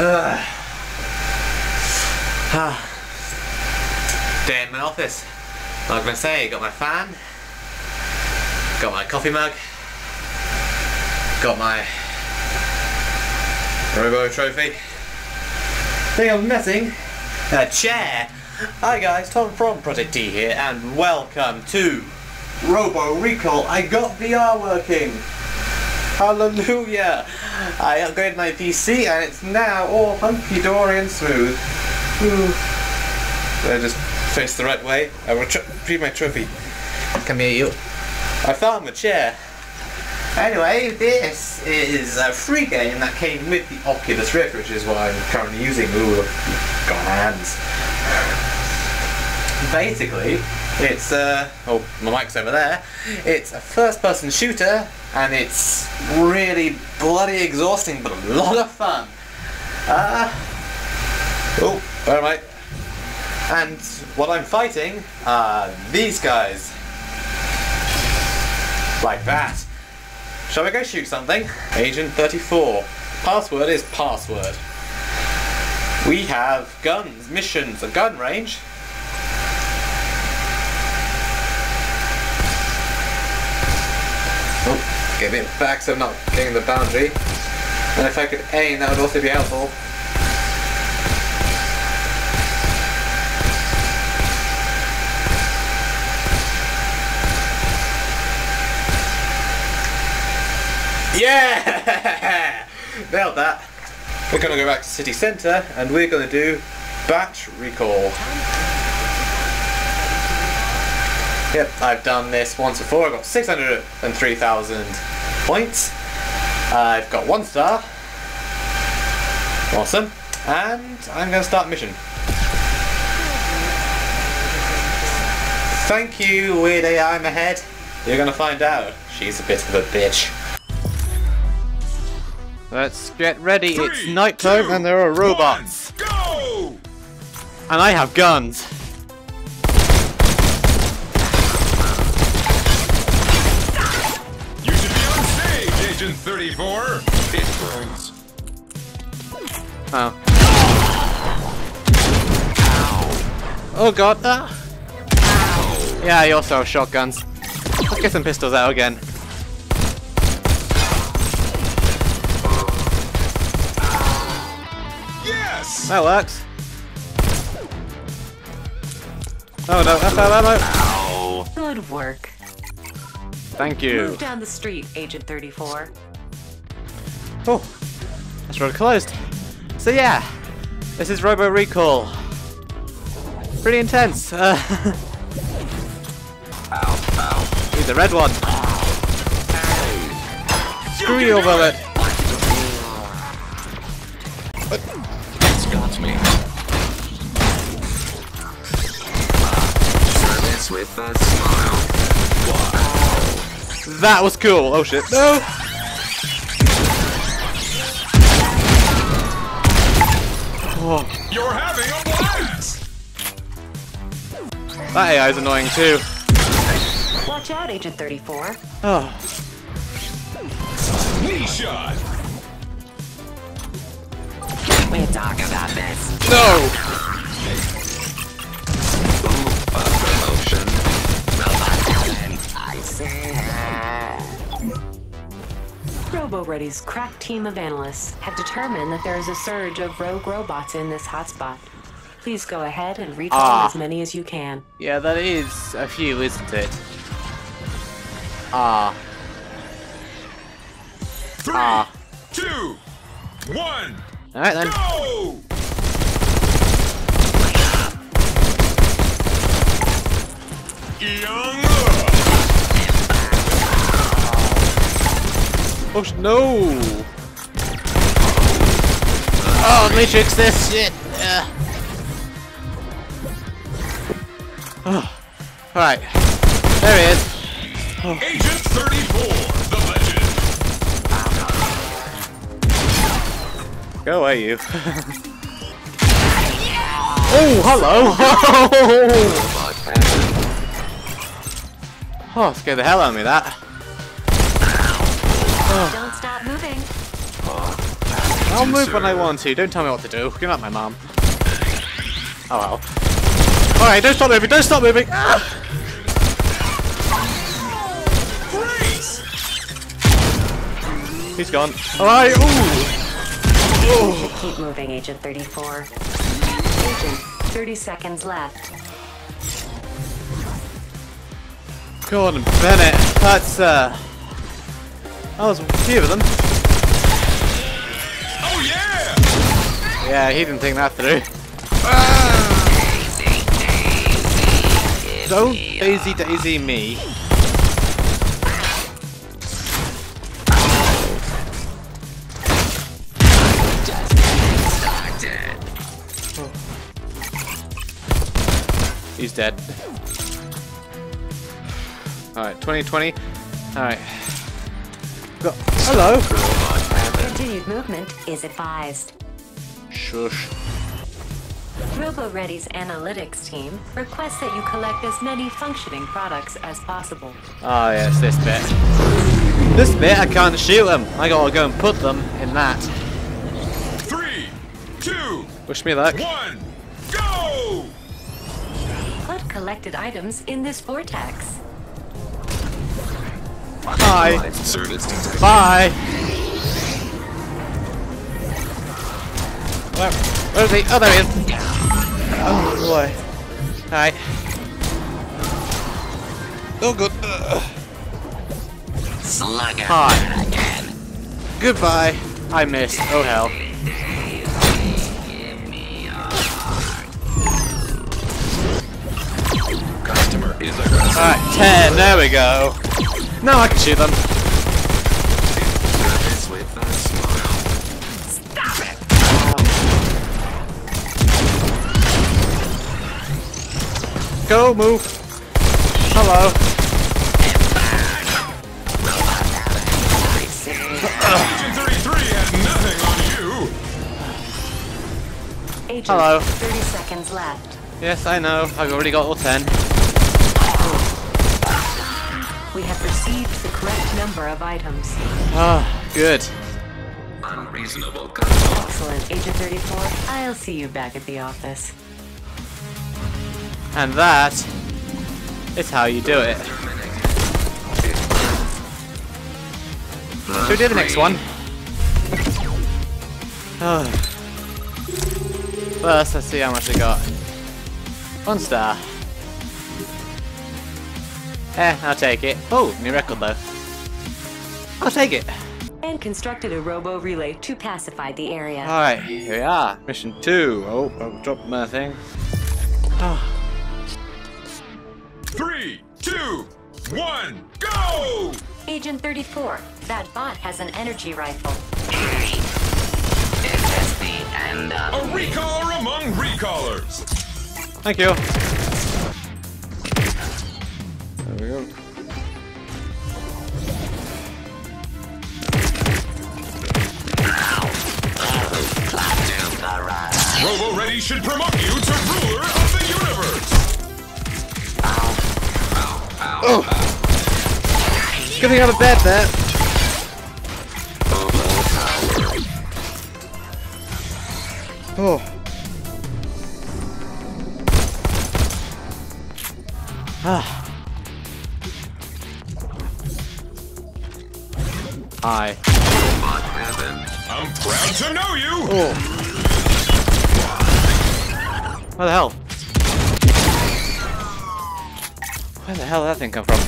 Ah. Day in my office. Like I say, got my fan, got my coffee mug, got my Robo trophy. Thing I'm missing, a chair. Hi guys, Tom from Project T here, and welcome to Robo Recall. I got VR working. Hallelujah! I upgraded my PC and it's now all hunky-dory and smooth. Ooh. I just face the right way. I will tr- retrieve my trophy. Come here, you. I found the chair. Anyway, this is a free game that came with the Oculus Rift, which is what I'm currently using. Ooh, got hands. Basically, it's uh oh my mic's over there. It's a first-person shooter, and it's really bloody exhausting, but a lot of fun. Uh, oh, where am I? And what I'm fighting are these guys. Like that. Shall we go shoot something? Agent 34. Password is password. We have guns, missions, a gun range. Oh, get it back so I'm not getting the boundary. And if I could aim, that would also be helpful. Yeah! Nailed that. We're going to go back to city centre and we're going to do batch recall. Yep, I've done this once before. I've got 603,000 points. I've got one star. Awesome. And I'm going to start mission. Thank you, Weird AI I'm ahead. You're going to find out. She's a bit of a bitch. Let's get ready. Three, it's nighttime two, and there are robots. One, go! And I have guns. Oh. Oh god. Ah. Yeah, you also have shotguns. Let's get some pistols out again. Yes! That works. Oh no, that's out ammo. Good work. Thank you. Move down the street, Agent 34. Oh, that's road closed. So yeah, this is Robo Recall. Pretty intense. Uh, Ooh, the red one. Screw your bullet. It's got me. With a smile. That was cool. Oh shit. No. Oh, You're having a blast! that AI is annoying too. Watch out, Agent 34. Oh, Knee shot! We talk about this. no. RoboReady's crack team of analysts have determined that there is a surge of rogue robots in this hotspot. Please go ahead and recall Ah. as many as you can. Yeah, that is a few, isn't it? Ah. Three, Ah. two, one, Alright then. go! Oh sh- no! Oh, Matrix this shit! Uh. Oh. Alright. There he is. Agent 34, the legend. Go away, you. oh, hello! oh, scared the hell out of me, that. Don't stop moving. I'll move when I want to. Don't tell me what to do. You're not my mom. Oh well. Alright, don't stop moving. Don't stop moving. Ah! He's gone. Alright, ooh! Keep moving, Agent 34. Agent, 30 seconds left. Gordon Bennett. That's, uh... That was a few of them. Oh yeah! Yeah, he didn't think that through. Ah. Don't Daisy Daisy me. He's dead. Alright, 2020. Alright. Go. Hello! Continued movement is advised. Shush. RoboReady's analytics team requests that you collect as many functioning products as possible. Oh yes, this bit. This bit I can't shoot them. I gotta go and put them in that. Three, two, Wish me luck. one, go! Put collected items in this vortex. Bye. Service. Bye. Where, where's he? Oh, there he is. Oh boy. Alright. Oh good. Ugh. Hi. Goodbye. I missed. Oh hell. Customer is aggressive. Alright, 10. There we go. Now I can shoot them. With a. Go, move. Hello. Agent 33 had nothing on you. Agent, Hello. 30 seconds left. Yes, I know. I've already got all 10. Number of items. Ah, good. Unreasonable control. Excellent, Agent 34. I'll see you back at the office. And that is how you do it. Should we do the next one? Ah. First, let's see how much we got. One star. Eh, I'll take it. Oh, new record though. I'll take it. And constructed a robo relay to pacify the area. Alright, here we are. Mission two. Oh, I've dropped my thing. Ah. Three, two, one, go! Agent 34, that bot has an energy rifle. A recaller among recallers. Thank you. There we go. Robo Ready should promote you to ruler of the universe. Ow. Ow. Ow. Oh. Good Getting out of bed there. Oh. Ah. Hi. I'm proud to know you. Oh. Where the hell? Where the hell did that thing come from?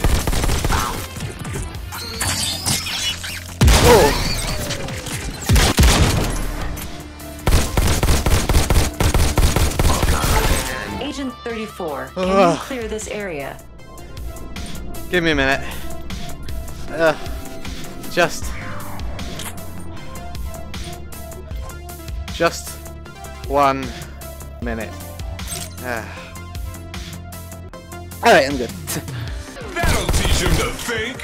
Oh. Agent 34, can Ugh. you clear this area? Give me a minute. Uh, just. Just one minute. Uh. Alright, I'm good. That'll teach him to think.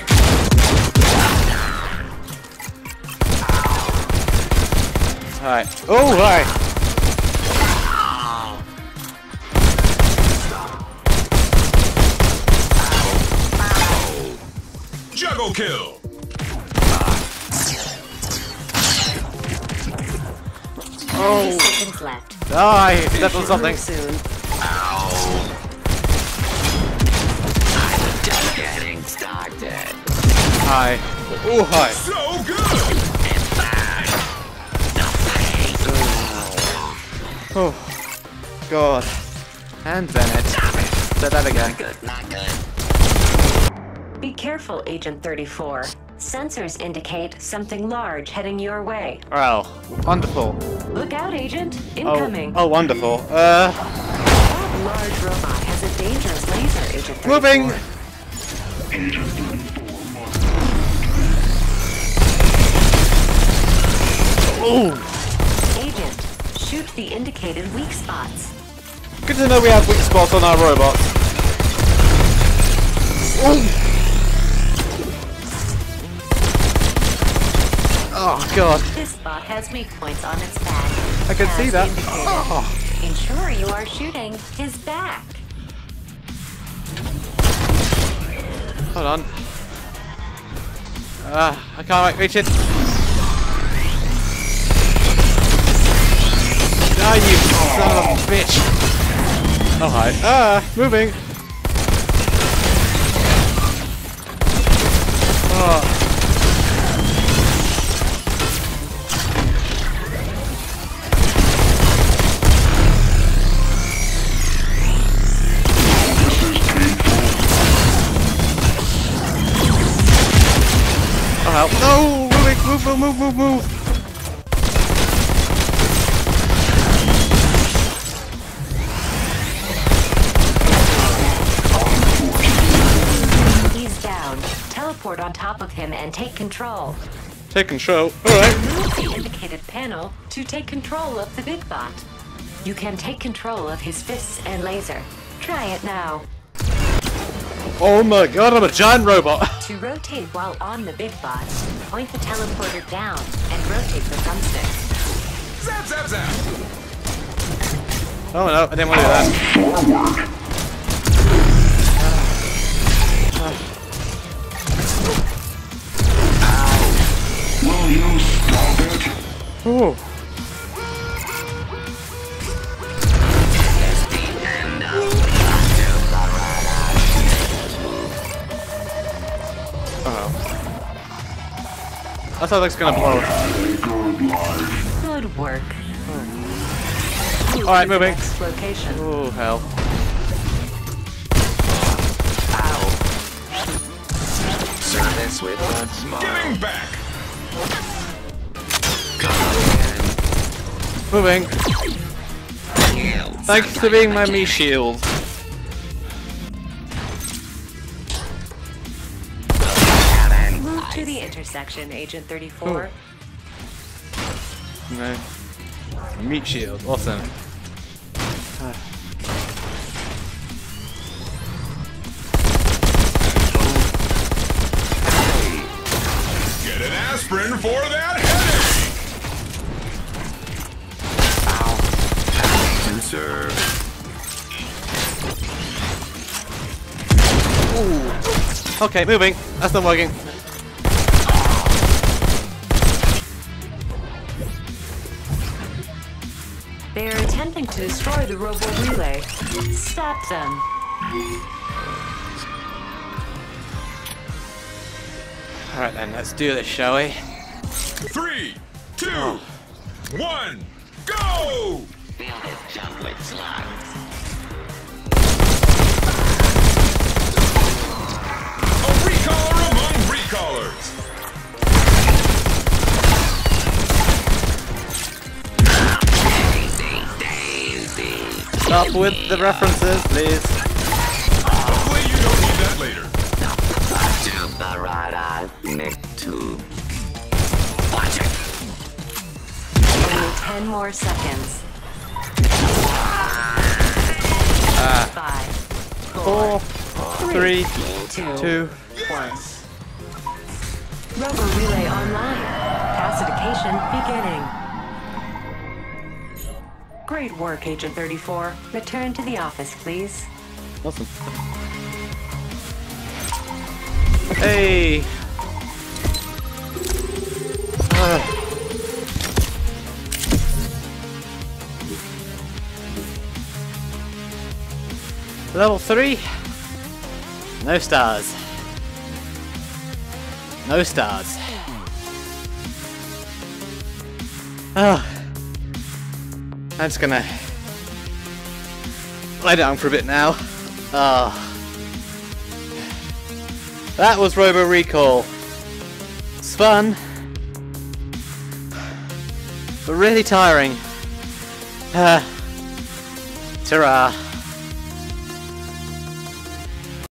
Alright. Oh, alright. Juggle kill. 30 seconds left. Die! Step on something. Soon. Hi. Oh, hi. So good! Oh, God. And Bennett. Say that again. Good, not good. Be careful, Agent 34. Sensors indicate something large heading your way. Well, wonderful. Look out, Agent. Oh, Incoming. oh, wonderful. Uh, That large robot has a dangerous laser, Agent 34. moving. Oh, Agent, shoot the indicated weak spots. good to know we have weak spots on our robots. Oh, God. This spot has weak points on its back. I can as see that. Oh. Ensure you are shooting his back. Hold on. Ah, I can't reach it. Ah, you son of a bitch. Oh, hi. Ah, moving. Oh. Oh. No! Move, move, move, move, move. Teleport on top of him and take control. Take control. Alright. Move the indicated panel to take control of the big bot. You can take control of his fists and laser. Try it now. Oh my god, I'm a giant robot. To rotate while on the big bot, point the teleporter down and rotate the thumbstick. Zap, zap, zap! Oh no, I didn't want to do that. Will Ooh. Uh-oh. That's how that's gonna blow. A good life. Good work. Move Alright, to the moving. Next location. Oh hell. Service with a smile. Getting back! Moving. Thanks for being my me shield. Move to the intersection, Agent 34. No. Meat shield. Awesome. Get an aspirin for that headache! Conserve. Okay, moving. That's not working. They're attempting to destroy the robo relay. Stop them. Alright then, let's do this, shall we? Three, two, oh. one, go! Among recallers! Stop with the references, please. Hopefully you don't need that later. Radar. Nick tube. Watch it. 10 more seconds. Five, Four, three, two, two. Yes! Robo relay online. Pacification beginning. Great work, Agent 34. Return to the office, please. Awesome. Hey. Ah. Level 3. No stars. No stars. Oh. I'm just gonna lie down for a bit now. Oh. That was Robo Recall. It's fun. But really tiring. Ah. Ta-ra.